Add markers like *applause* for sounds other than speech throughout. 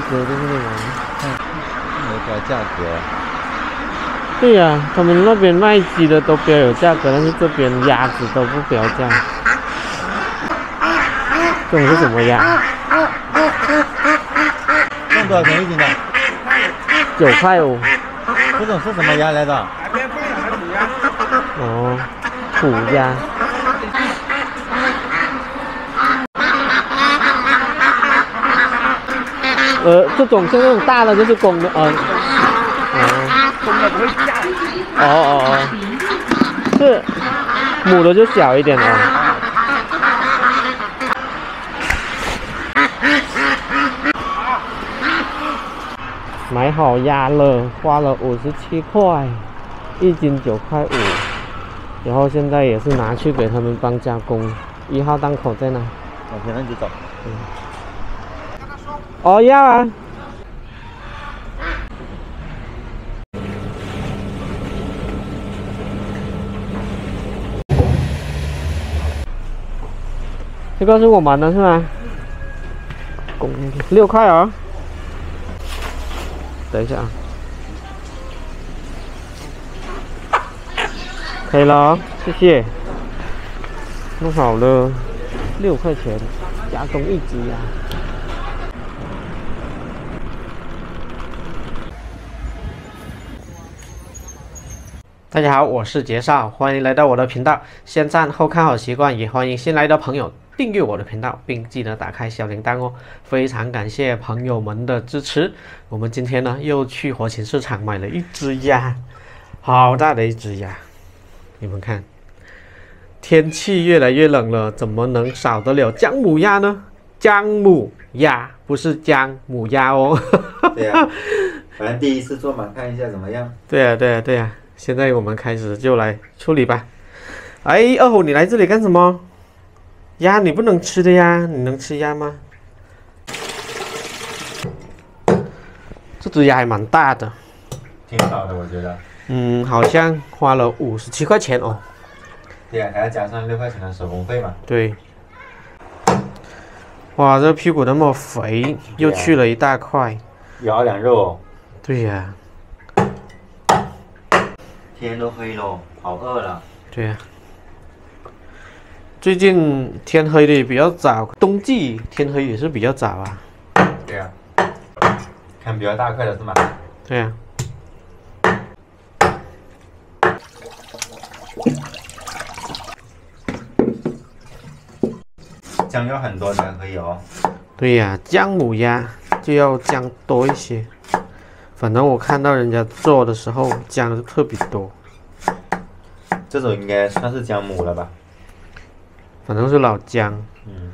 不多就是那种。有标价格。对呀、他们那边卖鸡的都标有价格，但是这边鸭子都不标价。这种是什么鸭？这种多少钱一斤的？九块五。这种是什么鸭来的？哦，土鸭。呃，这种像那种大的就是公的，呃，哦，公的不会嫁。哦哦哦，是母的就小一点哦。买好鸭了，花了五十七块，一斤九块五，然后现在也是拿去给他们帮加工。一号档口在哪？往前面就走。哦，要啊。这个是我们的是吗？公六块哦。等一下啊。可以了哦，谢谢。弄好了，六块钱，加工一只呀。大家好，我是杰少，欢迎来到我的频道。先赞后看好习惯，也欢迎新来的朋友订阅我的频道，并记得打开小铃铛哦。非常感谢朋友们的支持。我们今天呢又去活禽市场买了一只鸭，好大的一只鸭，你们看。天气越来越冷了，怎么能少得了姜母鸭呢？姜母鸭不是姜母鸭哦。对呀、反正第一次做嘛，看一下怎么样。*laughs* 对呀、对呀、对呀、现在我们开始就来处理吧。哎，二虎，你来这里干什么？鸭你不能吃的呀，你能吃鸭吗？这只鸭还蛮大的，挺好的，我觉得。嗯，好像花了五十七块钱哦。对呀、还要加上六块钱的手工费嘛。对。哇，这屁股那么肥，又去了一大块。有两肉哦。对呀、天都黑了，好饿了。对呀、最近天黑的也比较早，冬季天黑也是比较早啊。对呀、看比较大块的是吗？对呀、姜要很多才可以哦。对呀、姜母鸭就要姜多一些。反正我看到人家做的时候姜是特别多，这种应该算是姜母了吧？反正是老姜，嗯。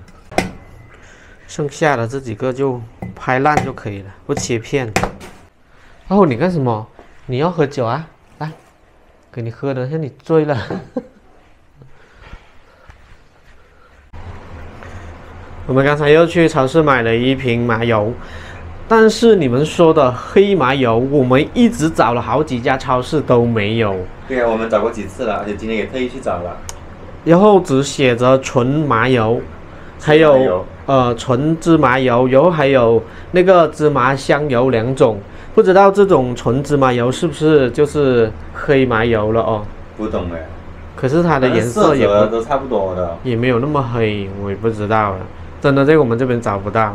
剩下的这几个就拍烂就可以了，不切片。哦，你干什么？你要喝酒啊？来，给你喝的，让你醉了。*laughs* 我们刚才又去超市买了一瓶麻油，但是你们说的黑麻油，我们一直找了好几家超市都没有，对啊、我们找过几次了，而且今天也特意去找了。然后只写着纯麻油，还有呃纯芝麻油，然后还有那个芝麻香油两种，不知道这种纯芝麻油是不是就是黑麻油了哦？不懂哎。可是它的颜色也不反正都差不多的。也没有那么黑，我也不知道了。真的，在我们这边找不到。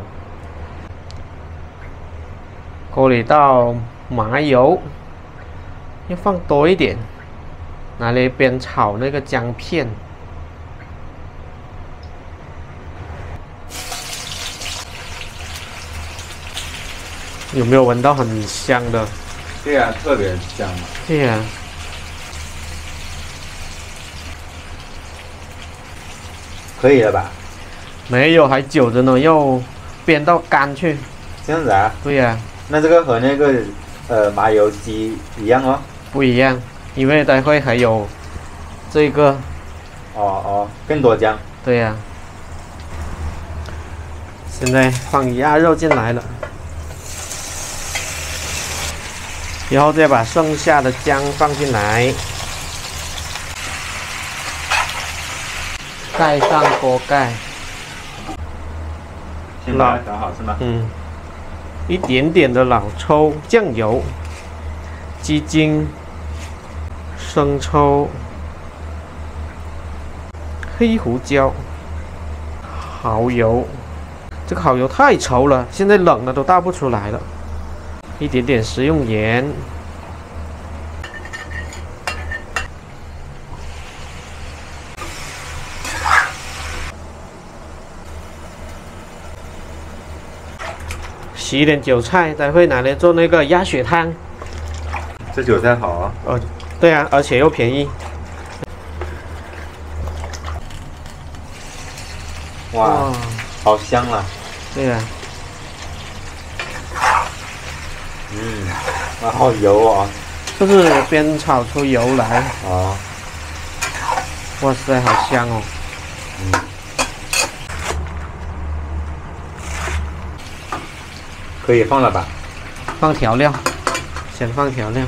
锅里倒麻油，要放多一点，拿来煸炒那个姜片。有没有闻到很香的？对呀、特别香。对呀、可以了吧？没有还久着呢，要煸到干去。这样子啊？对呀、那这个和那个呃麻油鸡一样哦。不一样，因为待会还有这个，哦哦，更多姜。对呀、现在放鸭肉进来了，然后再把剩下的姜放进来，盖上锅盖，先把它调好是吗？嗯，一点点的老抽、酱油、鸡精、生抽、黑胡椒、蚝油。这个蚝油太稠了，现在冷的都倒不出来了。一点点食用盐。洗一点韭菜，待会拿来做那个鸭血汤。这韭菜好啊。哦，对啊，而且又便宜。哇，好香啊！对啊。嗯，哇，好油啊！就是煸炒出油来。啊。哇塞，好香哦。嗯。可以放了吧？放调料，先放调料。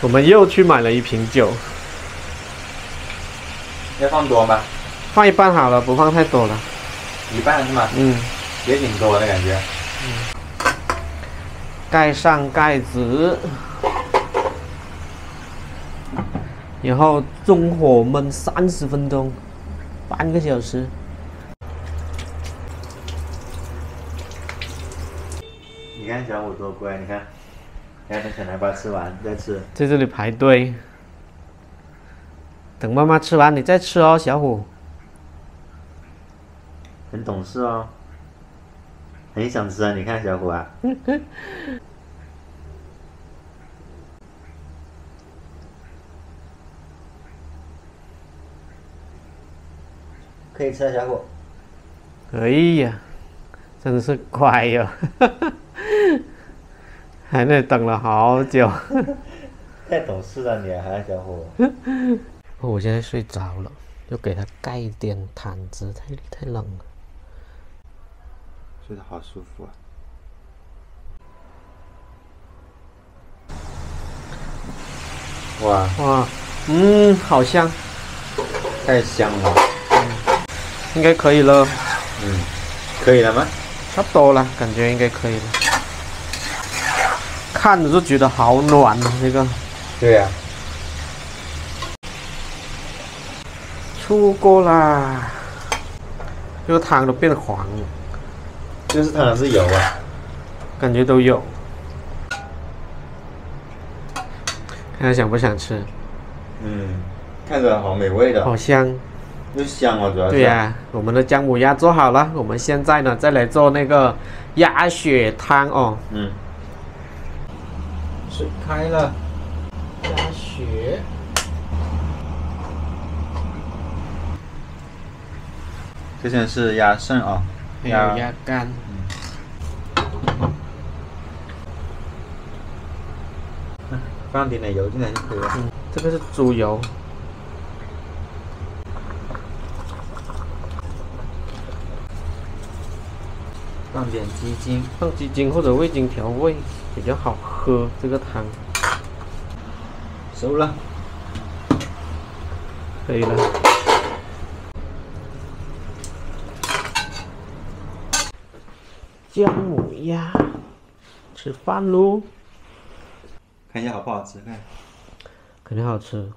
我们又去买了一瓶酒。要放多吗？放一半好了，不放太多了。一半是吗？嗯。也挺多的感觉。嗯。盖上盖子。然后中火焖三十分钟，半个小时。你看小虎多乖，你看，看等小南瓜吃完再吃。在这里排队，等妈妈吃完你再吃哦，小虎。很懂事哦，很想吃啊！你看小虎啊。*laughs* 可以吃了，小虎。哎呀，真是乖哟，*laughs* 还那等了好久。太懂事了你，还小虎。我现在睡着了，就给他盖一点毯子，太太冷了。睡得好舒服啊！哇哇，嗯，好香，太香了。应该可以了，嗯，可以了吗？差不多了，感觉应该可以了。看着就觉得好暖啊，这个。对呀。出锅啦！这个汤都变黄了。就是汤还是油啊？感觉都有。看看想不想吃？嗯，看着好美味的。好香。又香哦，主要是。对呀，我们的姜母鸭做好了，我们现在呢再来做那个鸭血汤哦。嗯。水开了。鸭血。这些是鸭肾啊。还有鸭肝。嗯。放点点油进来就可以了。嗯，这个是猪油。放点鸡精，放鸡精或者味精调味比较好喝。这个汤熟了，可以了。姜母鸭，吃饭喽！看一下好不好吃，看。肯定好吃，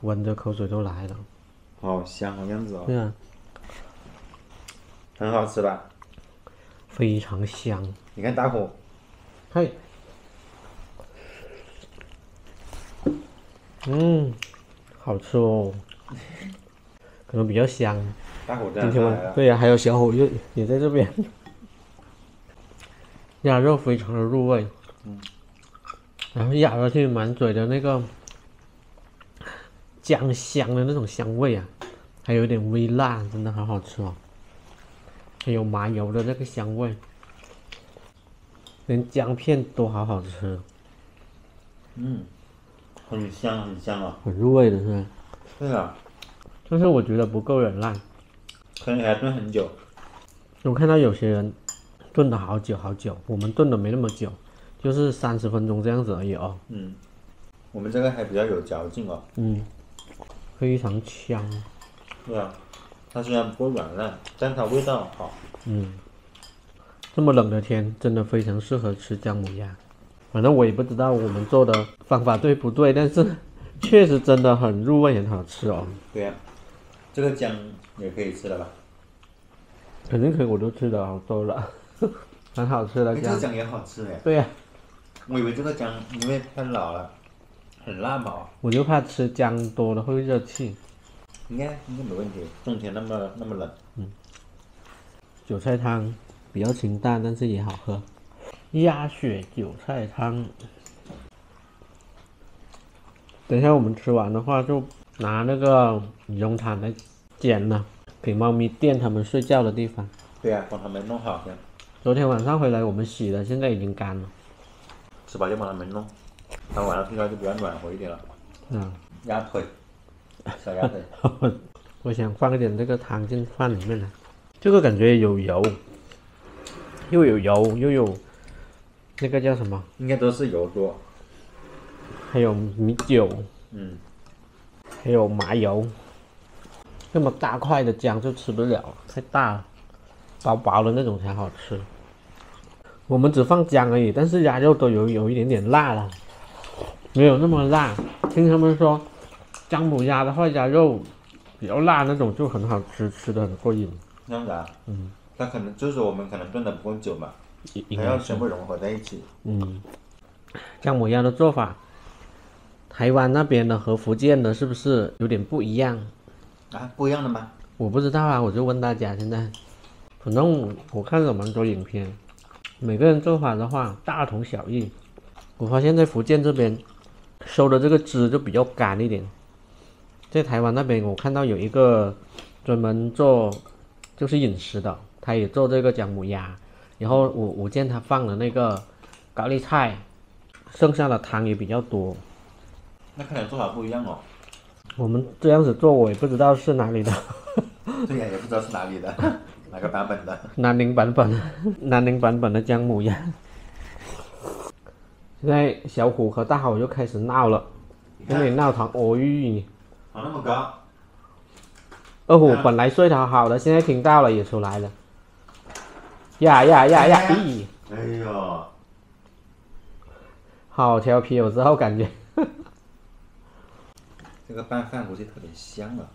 闻着口水都来了。好香的样子哦。对啊。很好吃吧？非常香，你看大火，嘿，嗯，好吃哦，*laughs* 可能比较香。大火今天吗？对呀，还有小火也也在这边，鸭肉非常的入味，嗯，然后咬下去满嘴的那个姜香的那种香味啊，还有点微辣，真的好好吃哦。还有麻油的那个香味，连姜片都好好吃。嗯，很香很香啊，很入味的是吧？对啊，但是我觉得不够软烂，可能还要炖很久。我看到有些人炖的好久好久，我们炖的没那么久，就是三十分钟这样子而已哦。嗯，我们这个还比较有嚼劲哦。嗯，非常香。对啊，它虽然不会软烂，但它味道好。嗯，这么冷的天，真的非常适合吃姜母鸭。反正我也不知道我们做的方法对不对，但是 *laughs* 确实真的很入味，很好吃哦。对呀、这个姜也可以吃了吧？肯定可以，我都吃的好多了，*laughs* 很好吃的姜，这姜个。姜也好吃哎。对呀、我以为这个姜因为太老了，很辣嘛，我就怕吃姜多了会热气。应该应该没问题。冬天那么那么冷，嗯韭菜汤比较清淡，但是也好喝。鸭血韭菜汤，等一下我们吃完的话，就拿那个羽绒毯来煎了，给猫咪垫它们睡觉的地方。对呀、帮它们弄好的，昨天晚上回来我们洗了，现在已经干了。吃饱就帮它们弄，他晚上睡觉就比较暖和一点了。嗯，鸭腿，小鸭腿，*laughs* 我想放一点这个汤进饭里面来，这个感觉有油，又有油又有那个叫什么，应该都是油多。还有米酒，嗯，还有麻油。那么大块的姜就吃不了，太大了，薄薄的那种才好吃。我们只放姜而已，但是鸭肉都有有一点点辣了，没有那么辣。听他们说，姜母鸭的话，鸭肉比较辣那种就很好吃，吃的很过瘾。这样子啊。嗯。那可能就是我们可能炖的不够久嘛，应应还要全部融合在一起。嗯，姜母鸭的做法，台湾那边的和福建的是不是有点不一样？啊，不一样的吗？我不知道啊，我就问大家现在，反正我看了蛮多影片，每个人做法的话大同小异。我发现在福建这边收的这个汁就比较干一点，在台湾那边我看到有一个专门做就是饮食的，他也做这个姜母鸭，然后我我见他放了那个高丽菜，剩下的汤也比较多。那看来做法不一样哦。我们这样子做，我也不知道是哪里的。对呀，也不知道是哪里的，哪个版本的。南宁版本，南宁版本的姜母鸭。现在小虎和大虎又开始闹了，那里闹腾。哦吁，跑那么高，二虎本来睡得好好的，现在听到了也出来了。呀呀呀呀！咦，哎呦，好调皮，有时候感觉 *laughs* 这个拌饭估计特别香啊，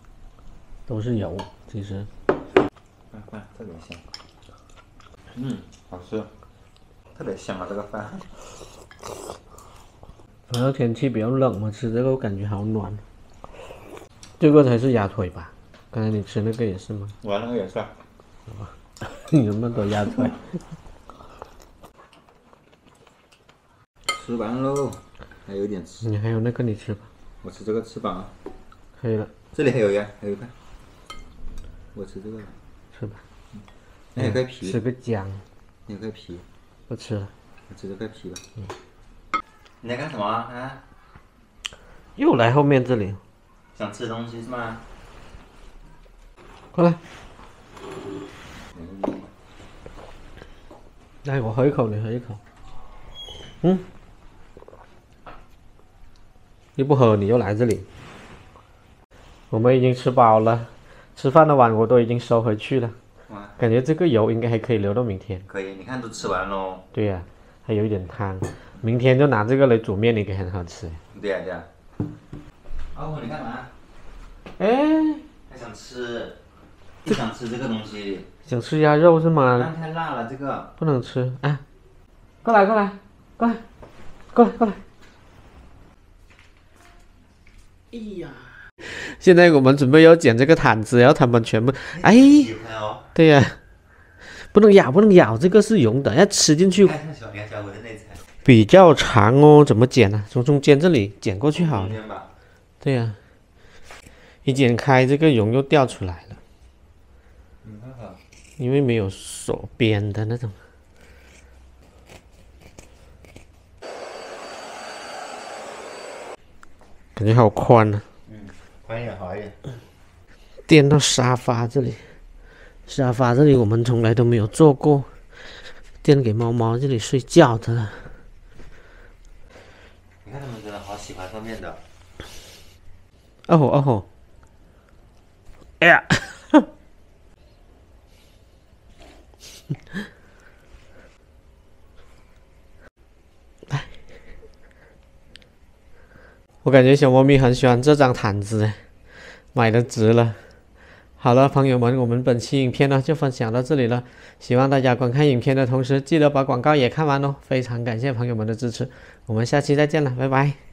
都是油，其实拌饭特别香。嗯，好吃，特别香啊这个饭。反正天气比较冷嘛，吃这个我感觉好暖。这个才是鸭腿吧？刚才你吃那个也是吗？我那个也是啊。*laughs* 你有那么多鸭腿？吃完喽，还有点吃，你还有那个你吃吧，我吃这个翅膀啊，可以了，这里还有呀，还有一块，我吃这个，吃吧。那有块皮，吃个姜，那有块皮，不吃了。我吃这块皮吧。嗯你在干什么啊？又来后面这里，想吃东西是吗？过来，来我喝一口，你喝一口。嗯，你不喝，你又来这里。我们已经吃饱了，吃饭的碗我都已经收回去了。感觉这个油应该还可以留到明天。可以，你看都吃完喽。对呀、还有一点汤，明天就拿这个来煮面，应该很好吃。对呀、对呀、阿婆，你干嘛？哎，还想吃？不想吃这个东西，想吃鸭肉是吗？太辣了，这个。不能吃啊！过来，过来，过来，过来，过来！哎呀！现在我们准备要捡这个毯子，然后他们全部，哎，喜欢哦。对呀、不能咬，不能咬，这个是溶的，要吃进去。比较长哦，怎么剪呢、从中间这里剪过去好了。对呀、一剪开，这个绒又掉出来了，没办法。因为没有锁边的那种。感觉好宽啊！宽一点好一点。垫到沙发这里，沙发这里我们从来都没有坐过，垫给猫猫这里睡觉的了。你看他们真的好喜欢上面的。哦吼哦吼，哎呀！我感觉小猫咪很喜欢这张毯子，买的值了。好了，朋友们，我们本期影片呢就分享到这里了。希望大家观看影片的同时，记得把广告也看完哦。非常感谢朋友们的支持，我们下期再见了，拜拜。